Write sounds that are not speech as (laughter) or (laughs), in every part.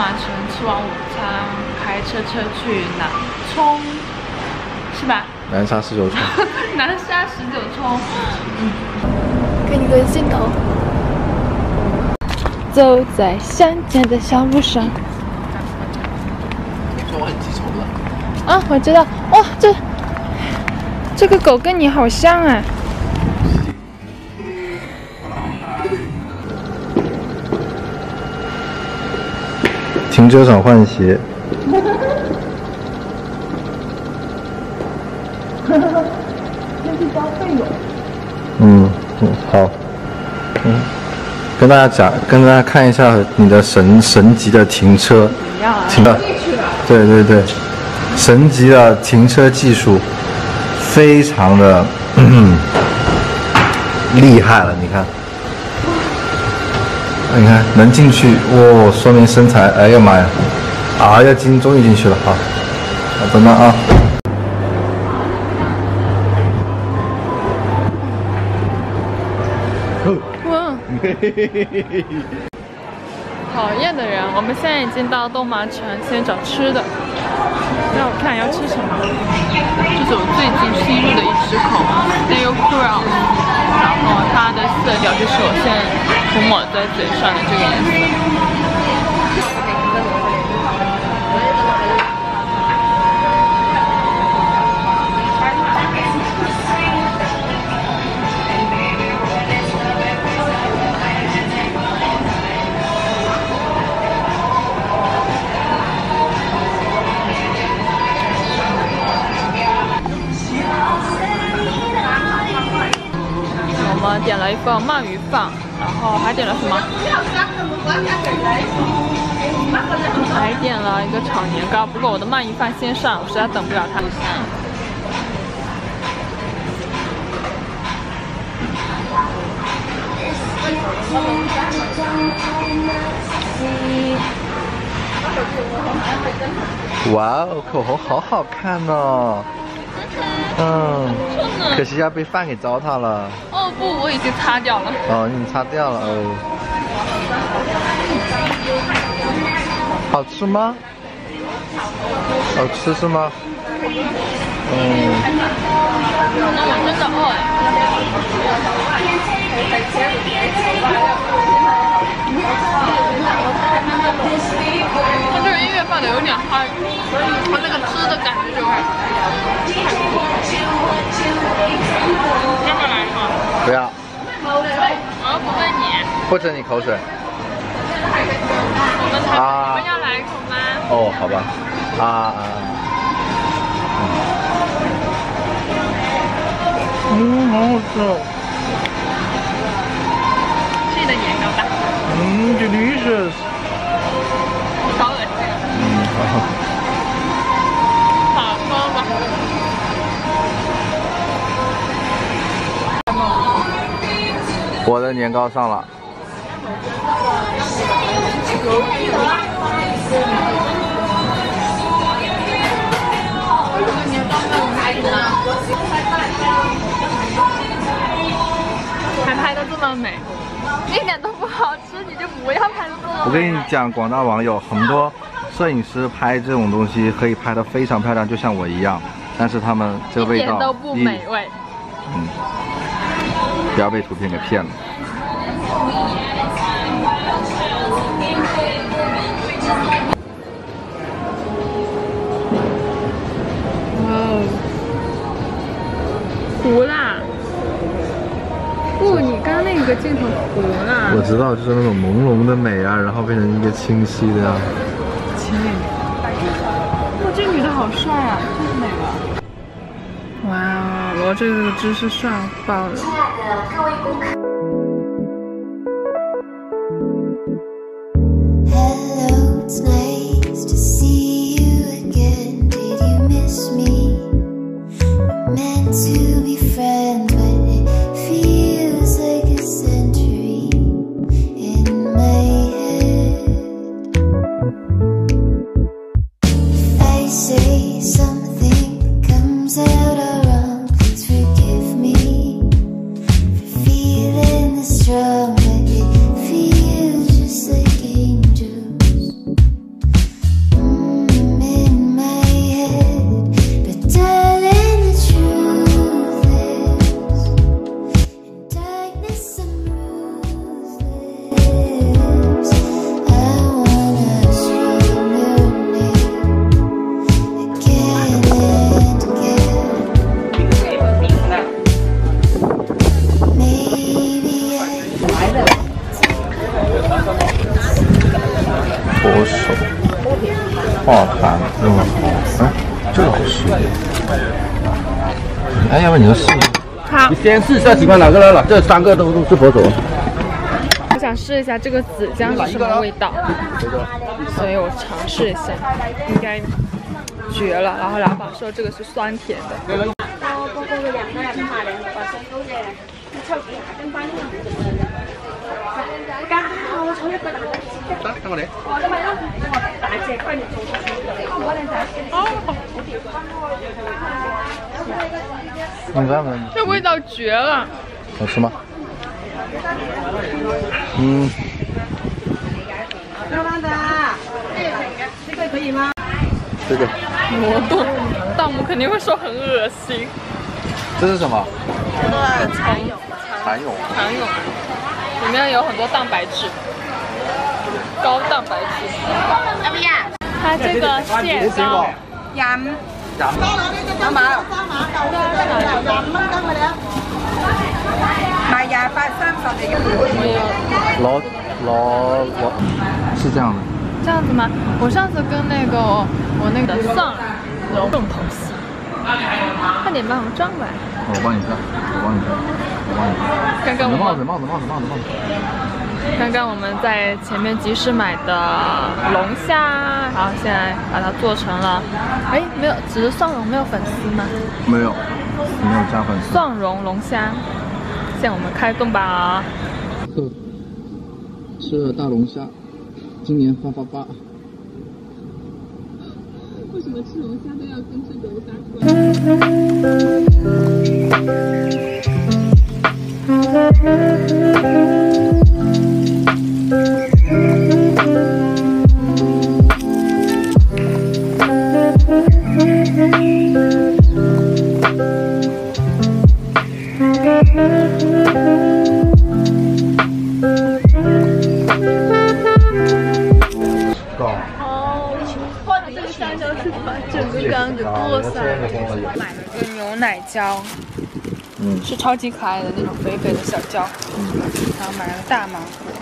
马城吃完午餐，开车车去南充，是吧？南沙十九冲。(laughs) 南沙十九冲。嗯，给你个镜头。走在乡间的小路上。听说我很记仇的。啊，我知道。哇，这这个狗跟你好像啊。停车场换鞋。交费用。嗯嗯好，嗯，跟大家讲，跟大家看一下你的神神级的停车，停了，对对对，神级的停车技术，非常的 (clears throat) 厉害了，你看。你看能进去，哇，说明身材，哎呀妈呀，啊要进，终于进去了，好，等等啊。哇，(laughs) 讨厌的人，我们现在已经到东麻城，先找吃的。让我看要吃什么，这是我最近新入的一只口 n a 它的色调就是我现在。涂抹在嘴上的这个颜色一份鳗鱼饭。然后还点了什么？还点了一个炒年糕。不过我的鳗鱼饭先上，我实在等不了它。哇哦，口红好好看哦！嗯，(laughs) 可惜要被饭给糟蹋了。哦不，我已经擦掉了。哦，你擦掉了哦。好吃吗？好吃是吗？嗯。那我真的饿。他这个音乐放的有点嗨，他那个吃的感觉就不要。我又不问你。不准你口水。我们才，你们要来一口吗？哦，好吧。啊啊。嗯，好好吃。吃你的年糕吧。嗯，delicious。的年糕上了。还拍的这么美，一点都不好吃，你就不要拍的这么。我跟你讲，广大网友很多摄影师拍这种东西可以拍的非常漂亮，就像我一样，但是他们这个味道一点都不美味。嗯，不要被图片给骗了。哦，糊啦！不，你刚那个镜头糊了。我知道，就是那种朦胧的美啊，然后变成一个清晰的呀。清美。哇，这女的好帅啊，太美了。哇，我这个姿势帅爆了。亲爱的各位顾客。先试一下喜欢哪个了了，这三个都都是佛手。我想试一下这个紫姜是什么味道，所以我尝试一下，应该绝了。然后老板说这个是酸甜的。你看看，这味道绝了，好吃吗？嗯。老板子，这个可以吗？这个魔动，弹幕肯定会说很恶心。这是什么？蚕蛹，蚕蛹。蚕蛹，里面有很多蛋白质，高蛋白质。要不要？它这个蟹膏，廿五，廿五，有冇？廿五蚊斤嘅咧，賣廿八三十嚟嘅。没有。老老老，是这样的。这样子吗？我上次跟那个我那个丧龙重头戏，快点帮我们装过来。我帮你装，我帮你装，我帮你转。刚刚我们帽子帽子帽子帽子帽子。刚刚我们在前面集市买的龙虾，然后现在把它做成了，哎，没有，只是蒜蓉，没有粉丝吗？没有，没有加粉丝。蒜蓉龙虾，现在我们开动吧。吃了大龙虾，今年发发发。为什么吃龙虾都要跟吃龙虾这蕉，嗯，是超级可爱的那种肥肥的小蕉。然后买了个大芒果。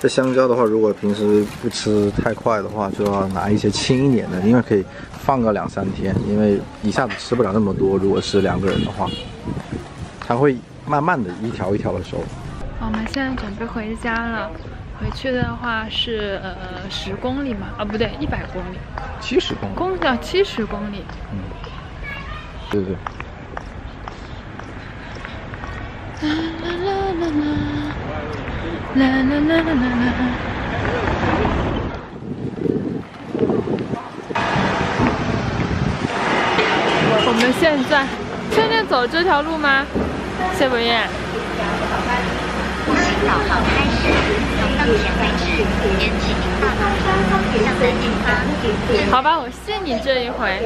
这香蕉的话，如果平时不吃太快的话，就要拿一些轻一点的，因为可以放个两三天，因为一下子吃不了那么多。如果是两个人的话，它会慢慢的一条一条的熟。我们现在准备回家了，回去的话是呃十公里嘛，啊不对，一百公里，七十公里。公要七十公里。嗯对对。啦啦啦啦啦。我们现在确定走这条路吗？谢博彦。好吧，我信你这一回。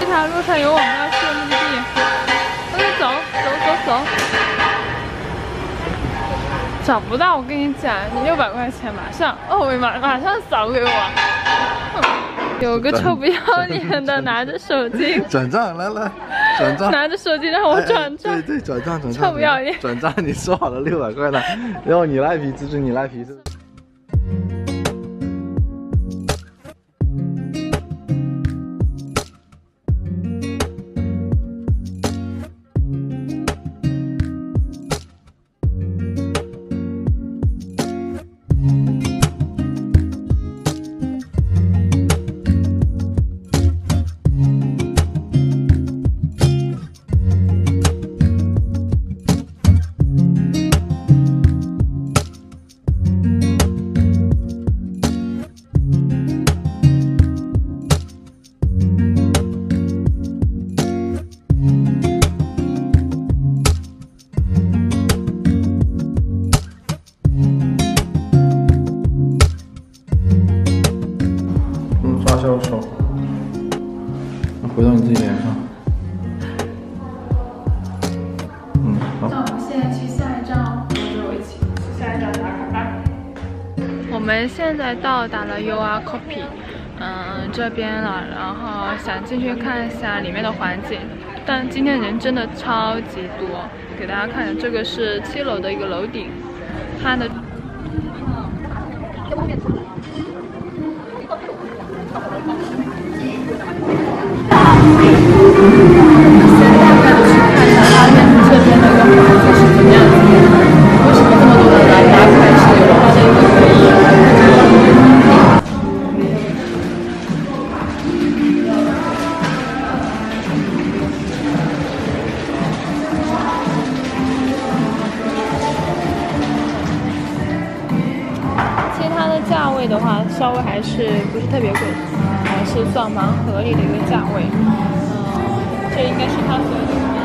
这条路上有我们要去。走。找不到，我跟你讲，你六百块钱马上二维码马上扫给我。(laughs) 有个臭不要脸的拿着手机 (laughs) 转账，来来，转账，拿着手机让我转账，对对，转账转账，臭不要脸，转账，你说好了六百块的，然后你赖皮支持你赖皮是。到达了 U R Copy，嗯，这边了，然后想进去看一下里面的环境，但今天人真的超级多，给大家看，这个是七楼的一个楼顶，它的。稍微还是不是特别贵，还是算蛮合理的一个价位。嗯，这应该是它所有的。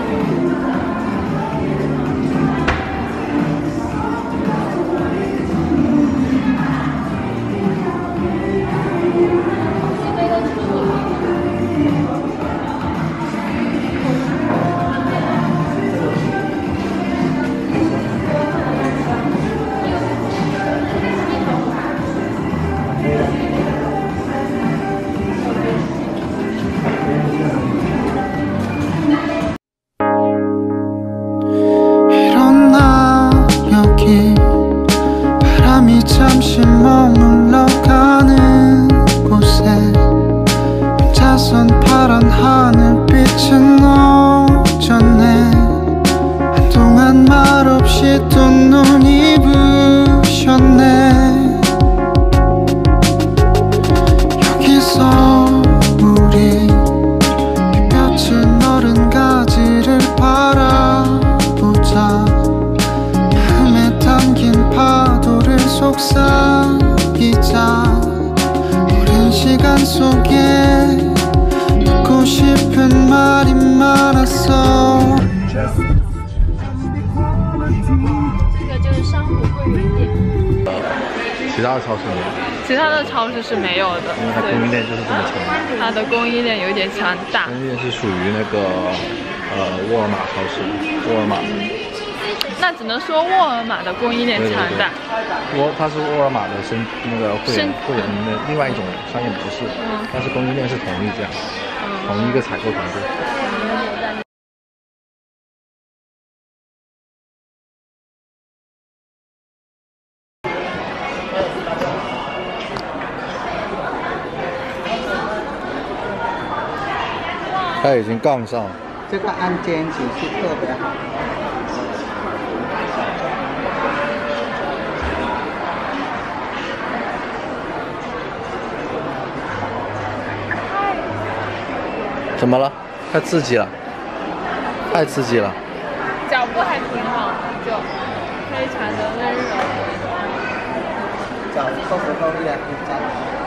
其他的超市没有，其他的超市是没有的。因为它供应链就是这么强，它的供应链有点强大。供应链是属于那个呃沃尔玛超市，沃尔玛。那只能说沃尔玛的供应链强大。沃它是沃尔玛的生那个会员会员的另外一种商业模式，但是供应链是同一家，同一个采购团队。他已经杠上了。这个按肩颈是特别好。怎么了？太刺激了！太刺激了！脚步还挺好，就非常的温柔。脚够不够力啊？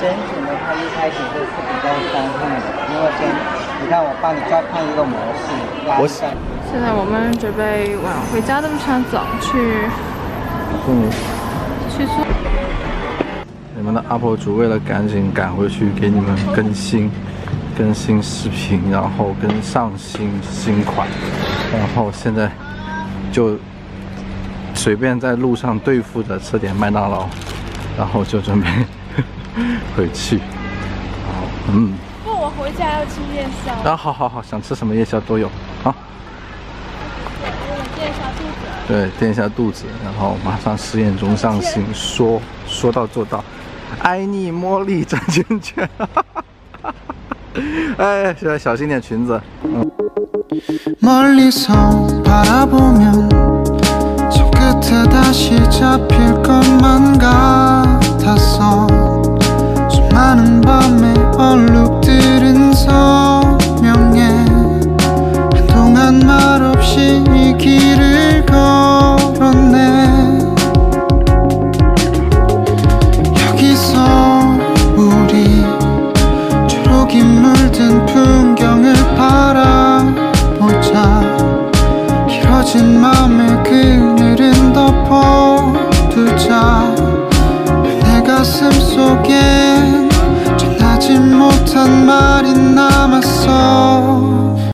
肩颈的话，一开始是比较酸痛的，因为肩，你看我帮你再换一个模式，拉伸。现在我们准备往回家的路上走去。嗯。去做。你们的 UP 主为了赶紧赶回去给你们更新，更新视频，然后跟上新新款，然后现在就随便在路上对付着吃点麦当劳，然后就准备。回去，嗯。不，我回家要吃夜宵。啊，好好好，想吃什么夜宵都有，好。为了垫一下肚子。对，垫一下肚子，然后马上十点钟上新，说说到做到，爱你茉莉转圈圈，(laughs) 哎，现在小心点裙子，嗯。 나는 밤에 얼룩